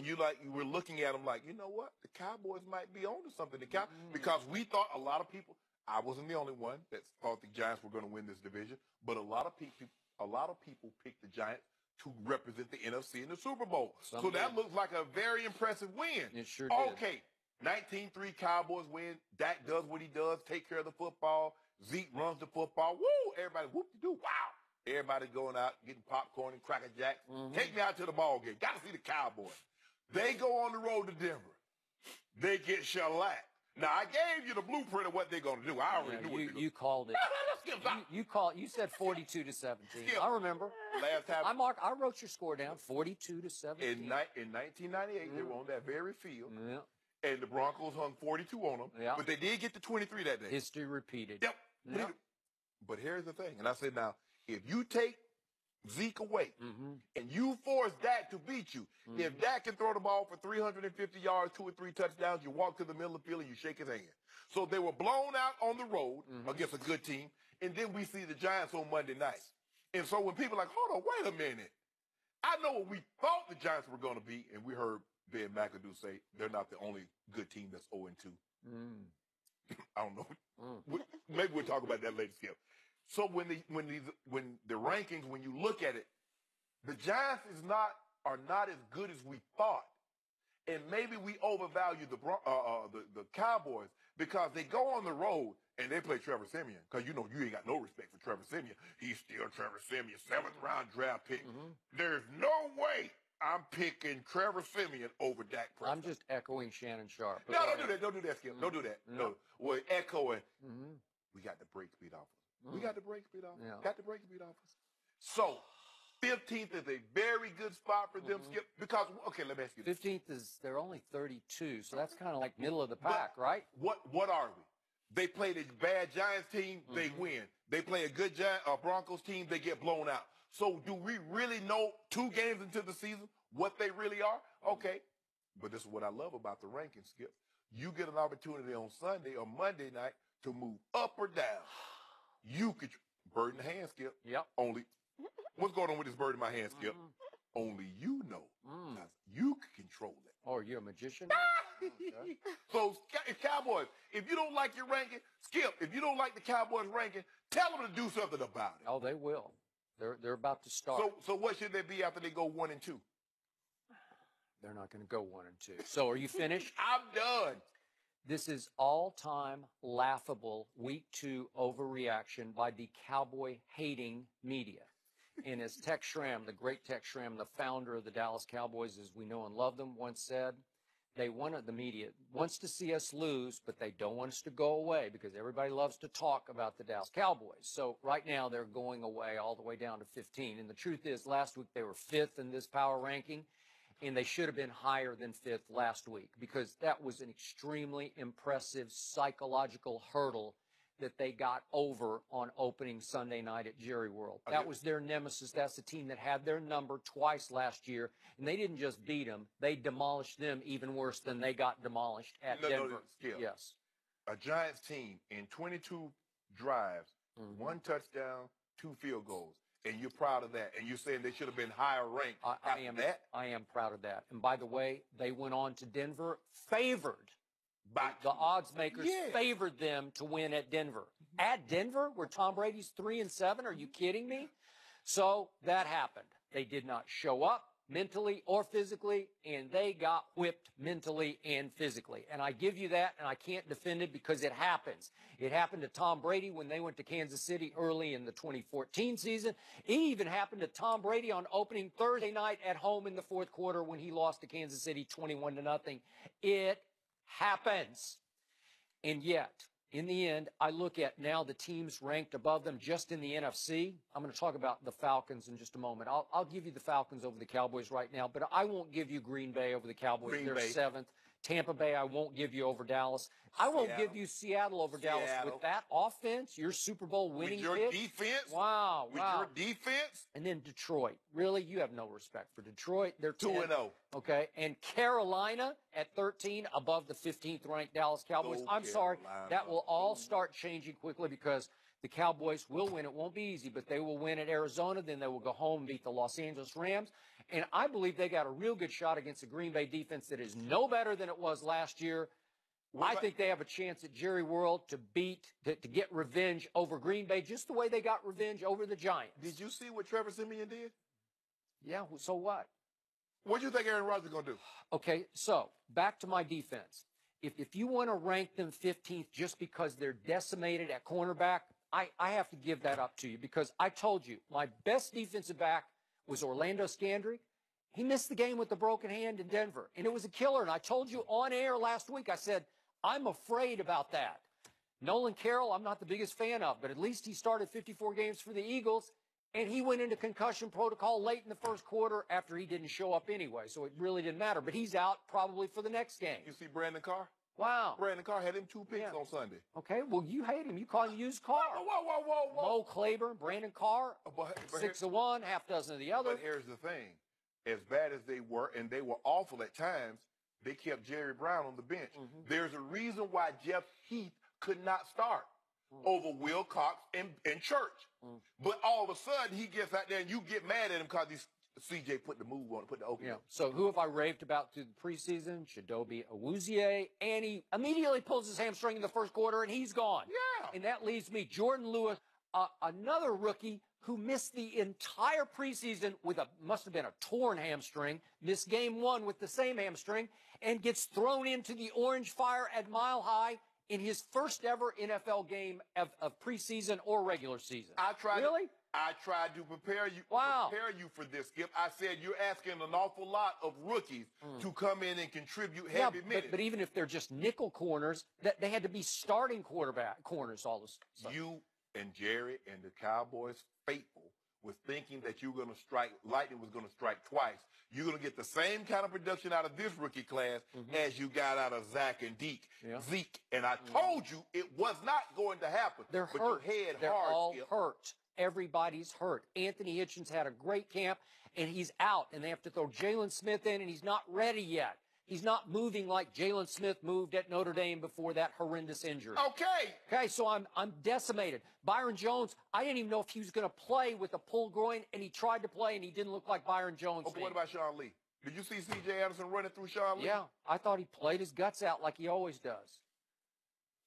and you like you were looking at them like, you know what, the Cowboys might be on to something. The Cow- Mm. because we thought a lot of people. I wasn't the only one that thought the Giants were going to win this division, but a lot of people, a lot of people picked the Giants to represent the NFC in the Super Bowl. Some so that looks like a very impressive win. It sure did. Okay, 19-3 Cowboys win. Dak does what he does, take care of the football. Zeke runs the football. Woo! Everybody whoop de doo. Wow! Everybody going out getting popcorn and cracker jacks. Mhm. Take me out to the ball game. Got to see the Cowboys. They go on the road to Denver. They get shellacked. Now I gave you the blueprint of what they're going to do. I already Yeah, knew what you, you called it. You, you called. You said forty-two to seventeen. Skip. I remember. Last time I marked. I wrote your score down. Forty-two to in, seventeen. ni- in 1998, they Mm. were on that very field, yeah. and the Broncos hung 42 on them. Yeah. But they did get to 23 that day. History repeated. Yep. Yeah. But here's the thing, and I said, now, if you take Zeke away Mm-hmm. and you force Dak to beat you, if Dak can throw the ball for 350 yards, two or three touchdowns, you walk to the middle of the field and you shake his hand. So they were blown out on the road Mhm. against a good team, and then we see the Giants on Monday night. And so when people are like, hold on, wait a minute. I know what we thought the Giants were going to be, and we heard Ben McAdoo say they're not the only good team that's 0 2. Mm. I don't know. Mm. Maybe we'll talk about that later, Skip. So when the when the when the rankings, when you look at it, the Giants is not are not as good as we thought, and maybe we overvalue the uh, uh, the the Cowboys because they go on the road and they play Trevor Siemian because you know you ain't got no respect for Trevor Siemian. He's still Trevor Siemian, seventh round draft pick. Mhm. There's no way I'm picking Trevor Siemian over Dak Prescott. I'm just echoing Shannon Sharpe. no, don't do that. Don't do that, Skip. Don't do that. Mm. No, we're echoing. Mm-hmm. We got the break speed off us. We got the break beat off. Yeah. Got the break speed off us. So, 15th is a very good spot for them, Mhm. Skip. Because okay, let me ask you this: Fifteenth is they're only thirty-two, so that's kind of like middle of the But- pack, right? what what are we? They play a bad Giants team, they Mhm. win. They play a good Gi- uh, Broncos team, they get blown out. So, do we really know two games into the season what they really are? Okay, but this is what I love about the rankings, Skip. You get an opportunity on Sunday or Monday night to move up or down. You could bird in the hand, Skip. Yep. Only what's going on with this bird in my hand, Skip? Mhm. Only you know. Mm. You can control it. Oh, you're a magician. Okay. So, Cowboys, if you don't like your ranking, Skip. If you don't like the Cowboys ranking, tell them to do something about it. Oh, they will. They're they're about to start. So, so what should they be after they go one and two? they're not going to go one and two. So, are you finished? I'm done. This is all time laughable week two overreaction by the cowboy hating media. And as Tex Schramm, the great Tex Schramm, the founder of the Dallas Cowboys, as we know and love them, once said, they want the media wants to see us lose, but they don't want us to go away because everybody loves to talk about the Dallas Cowboys. So right now they're going away all the way down to 15. And the truth is, last week they were fifth in this power ranking and they should have been higher than fifth last week because that was an extremely impressive psychological hurdle that they got over on opening Sunday night at Jerry World. I That was their nemesis. That's the team that had their number twice last year, and they didn't just beat them; they demolished them even worse than they got demolished at No, no, Denver. Yes. A Giants team in 22 drives, Mhm. one touchdown, two field goals, and you're proud of that. And you're saying they should have been higher ranked. I, I am. that. I am proud of that. And by the way, they went on to Denver favored. By The odds makers Yeah. favored them to win at Denver. Mm-hmm. At Denver, where Tom Brady's three and seven, are you kidding me? So that happened. They did not show up mentally or physically, and they got whipped mentally and physically. And I give you that, and I can't defend it because it happens. It happened to Tom Brady when they went to Kansas City early in the 2014 season. It even happened to Tom Brady on opening Thursday night at home in the fourth quarter when he lost to Kansas City 21 to nothing. It happens. And yet, in the end, I look at now the teams ranked above them just in the NFC. I'm going to talk about the Falcons in just a moment. I'll, I'll give you the Falcons over the Cowboys right now, but I won't give you Green Bay over the Cowboys. Green They're Bay. seventh. Tampa Bay, I won't give you over Dallas. I won't Seattle. give you Seattle over Dallas. Seattle. With that offense, your Super Bowl with winning your pick. defense, wow, with wow. your defense, and then Detroit. Really, you have no respect for Detroit. They're two 10. and oh. zero. Okay, and Carolina at 13 above the 15th ranked Dallas Cowboys. Go I'm sorry, that will all start changing quickly because the Cowboys will win. It won't be easy, but they will win at Arizona. Then they will go home and beat the Los Angeles Rams. And I believe they got a real good shot against a Green Bay defense that is no better than it was last year. I think they have a chance at Jerry World to beat, to, to get revenge over Green Bay, just the way they got revenge over the Giants. Did you see what Trevor Siemian did? Yeah, so what? What do you think Aaron Rodgers is going to do? Okay, so back to my defense. If, if you want to rank them 15th just because they're decimated at cornerback, I, I have to give that up to you because I told you my best defensive back was Orlando Scandrick. He missed the game with the broken hand in Denver, and it was a killer. And I told you on air last week, I said, I'm afraid about that. Nolan Carroll, I'm not the biggest fan of, but at least he started 54 games for the Eagles, and he went into concussion protocol late in the first quarter after he didn't show up anyway, so it really didn't matter. But he's out probably for the next game. You see Brandon Carr? Wow. Brandon Carr had him two picks Yeah. on Sunday. Okay, well, you hate him. You call him used car. Whoa, whoa, whoa, whoa, whoa. Mo Claiborne, Brandon Carr, But, but, six of one, half dozen of the other. but here's the thing. As bad as they were, and they were awful at times, they kept Jerry Brown on the bench. Mhm. There's a reason why Jeff Heath could not start Mm. over Wilcox and, and Church. Mm. But all of a sudden, he gets out there and you get mad at him because CJ put the move on, put the open. Yeah. So who have I raved about through the preseason? Chidobe Awuzie, and he immediately pulls his hamstring in the first quarter, and he's gone. Yeah. And that leaves me Jourdan Lewis, uh, another rookie who missed the entire preseason with a must have been a torn hamstring, missed game one with the same hamstring, and gets thrown into the orange fire at Mile High in his first ever NFL game of, of preseason or regular season. I tried. Really? I tried to prepare you. Wow. Prepare you for this, Skip. I said you're asking an awful lot of rookies to come in and contribute Mm. Yeah, heavy but, minutes. but even if they're just nickel corners, that they had to be starting quarterback corners all this. stuff. you and Jerry and the Cowboys faithful was thinking that you were going to strike, lightning was going to strike twice. You're going to get the same kind of production out of this rookie class as you got out of Zach and Deke. Mm-hmm. Yeah. Mm-hmm. Zeke. And I told you it was not going to happen. They're but hurt. your head They're hard, all Skip. hurt. Everybody's hurt. Anthony Hitchens had a great camp, and he's out, and they have to throw Jaylon Smith in, and he's not ready yet. He's not moving like Jaylon Smith moved at Notre Dame before that horrendous injury. Okay. Okay, so I'm I'm decimated. Byron Jones, I didn't even know if he was going to play with a pulled groin, and he tried to play, and he didn't look like Byron Jones. Oh, but what about Sean Lee? Did you see C.J. Anderson running through Sean Lee? Yeah, I thought he played his guts out like he always does.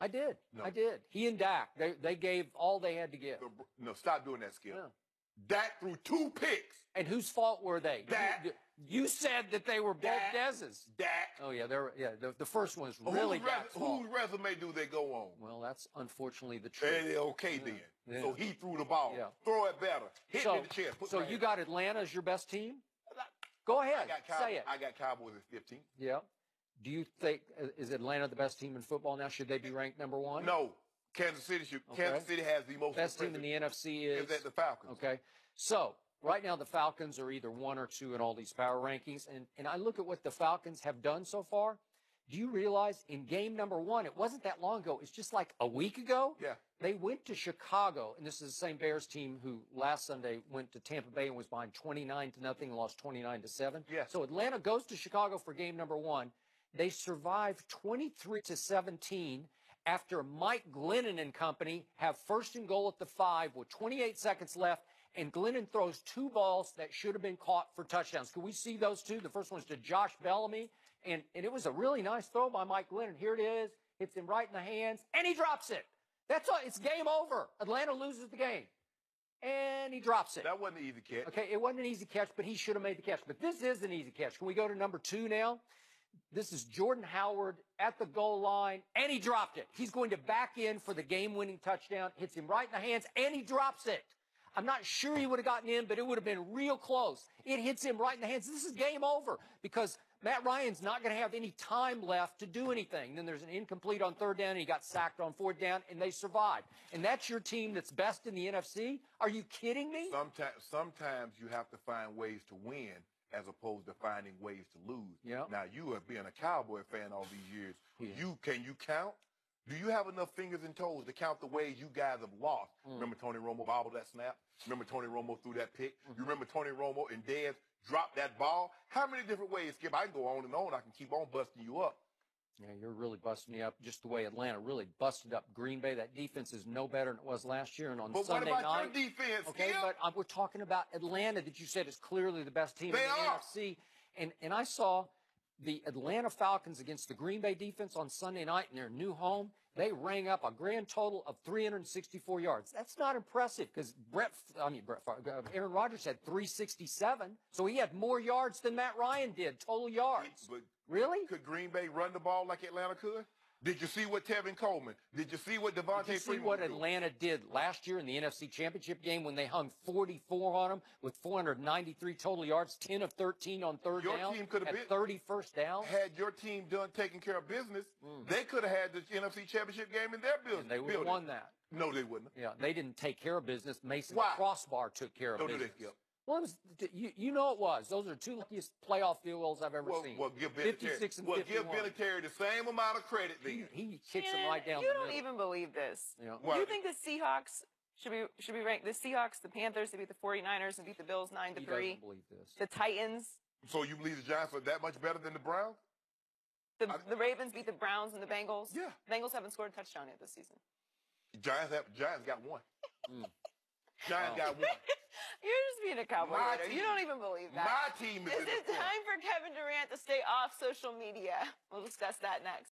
I did. No. I did. He and Dak, they they gave all they had to give. The- No, stop doing that, Skip. Yeah. Dak threw two picks. And whose fault were they? Dak. You, you said that they were both. Dez's. Dak. Oh yeah, they're yeah. The, the first one's really whose, Dak's fault. whose resume do they go on? Well, that's unfortunately the truth. Eh, okay then. Yeah. So he threw the ball. Yeah. Throw it better. Hit so me in the chest. Put so you got Atlanta as your best team? Go ahead. I got Cowboys. say it. I got Cowboys at 15. yeah. Do you think uh, is Atlanta the best team in football now? Should they be ranked number one? No, Kansas City should. Okay. Kansas City has the most Best team in the NFC is is the Falcons. Okay. So right now the Falcons are either one or two in all these power rankings. And, and I look at what the Falcons have done so far. Do you realize in game number one, it wasn't that long ago. It's just like a week ago. Yeah. They went to Chicago, and this is the same Bears team who last Sunday went to Tampa Bay and was behind 29 to nothing and lost 29 to 7. Yeah. So Atlanta goes to Chicago for game number one. They survive 23 to 17 after Mike Glennon and company have first and goal at the five with 28 seconds left, and Glennon throws two balls that should have been caught for touchdowns. Can we see those two? The first one's to Josh Bellamy, and, and it was a really nice throw by Mike Glennon. Here it is. Hits him right in the hands, and he drops it. That's all. It's game over. Atlanta loses the game. And he drops it. That wasn't an easy catch. Okay, it wasn't an easy catch, but he should have made the catch. But this is an easy catch. Can we go to number two now? This is Jordan Howard at the goal line, and he dropped it. He's going to back in for the game-winning touchdown. Hits him right in the hands, and he drops it. I'm not sure he would have gotten in, but it would have been real close. It hits him right in the hands. This is game over because Matt Ryan's not going to have any time left to do anything. Then there's an incomplete on third down, and he got sacked on fourth down, and they survived. And that's your team that's best in the NFC? Are you kidding me? Sometimes, sometimes you have to find ways to win as opposed to finding ways to lose. Yeah. Now you have been a Cowboy fan all these years. Yeah. You can you count? Do you have enough fingers and toes to count the ways you guys have lost? Mm. Remember Tony Romo bobbled that snap? Remember Tony Romo threw that pick? Mm-hmm. You remember Tony Romo and Dez dropped that ball? How many different ways, Skip? I can go on and on. I can keep on busting you up. Yeah, you're really busting me up just the way Atlanta really busted up Green Bay. That defense is no better than it was last year. And on But what Sunday about night, defense? Okay, Skip? but uh, we're talking about Atlanta that you said is clearly the best team They in the are. NFC. And and I saw the Atlanta Falcons against the Green Bay defense on Sunday night in their new home. They rang up a grand total of 364 yards. That's not impressive because Brett, I mean Brett, uh, Aaron Rodgers had 367, so he had more yards than Matt Ryan did total yards. But Really? could Green Bay run the ball like Atlanta could? Did you see what Tevin Coleman? Did you see what Devonta Did you see Freeman what? Atlanta did last year in the NFC Championship game when they hung 44 on them with 493 total yards, 10 of 13 on third Your down, team could have at been- 30 first down, Had your team done taking care of business, Mm. they could have had the NFC Championship game in their building. and they would have won that. No, they wouldn't. Yeah, they didn't take care of business. Mason Why? Crosby took care of do business. that, Skip. Well, it was, you, you know it was. Those are two luckiest playoff field goals I've ever Well, seen. well, give 56 Vinatieri, and well, give 51. Vinatieri the same amount of credit he, then. he kicks them Man, right down You the don't middle. even believe this. you know? Why? You think the Seahawks should be should be ranked? The Seahawks, the Panthers, they beat the 49ers and beat the Bills nine to he three. doesn't believe this. The Titans, So you believe the Giants are that much better than the Browns? the, I- the Ravens beat the Browns and the Bengals. Yeah. The Bengals haven't scored a touchdown yet this season. Giants have Giants got one. Mm. Giants Wow. Oh. got one. You're just being a cowboy You don't even believe that. My team is Is it time for Kevin Durant to stay off social media? We'll discuss that next.